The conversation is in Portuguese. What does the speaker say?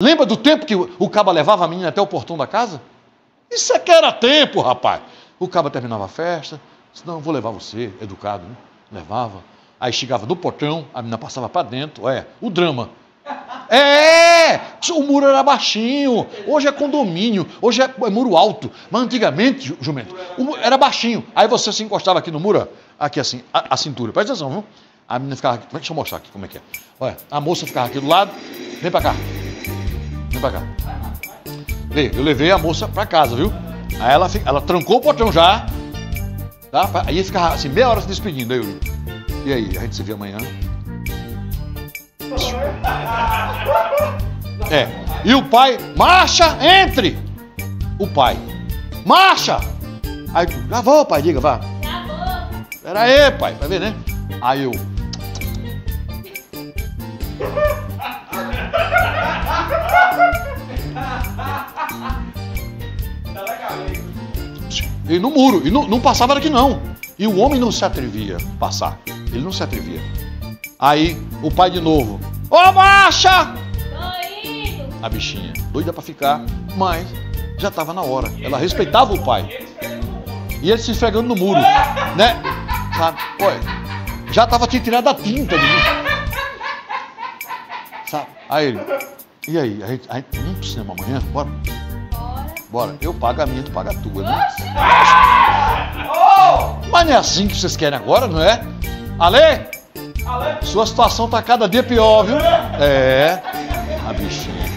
Lembra do tempo que o caba levava a menina até o portão da casa? Isso é que era tempo, rapaz. O caba terminava a festa, disse, não, vou levar você, educado, né? Levava. Aí chegava no portão, a menina passava para dentro, é, o drama. É! O muro era baixinho, hoje é condomínio, hoje é, é muro alto. Mas antigamente, jumento, era baixinho. Aí você se encostava aqui no muro, aqui assim, a, a cintura. Presta atenção, viu? A menina ficava aqui, deixa eu mostrar aqui como é que é. Olha, a moça ficava aqui do lado, vem para cá. Vem pra cá. Eu levei a moça pra casa, viu? Aí ela, ela trancou o portão já. Tá? Aí ficava assim, meia hora se despedindo. Aí eu, e aí, a gente se vê amanhã? É. E o pai, marcha, entre! O pai, marcha! Aí, já vou, pai, diga, vá. Já vou. Pera aí, pai, vai ver, né? Aí eu. E no muro, e não, não passava daqui não. E o homem não se atrevia a passar. Ele não se atrevia. Aí o pai de novo. Ô oh, marcha! A bichinha, doida para ficar, mas já estava na hora. Ela respeitava o pai. E ele se esfregando no muro, né? Sabe? Olha, já estava te tirando a tinta de mim. Sabe? Aí ele, e aí, a gente, a gente vamos pro cinema amanhã? Bora? Bora. Eu pago a minha, tu paga a tua, né? Mas não é assim que vocês querem agora, não é? Ale? Ale? Sua situação tá cada dia pior, viu? É. A bichinha.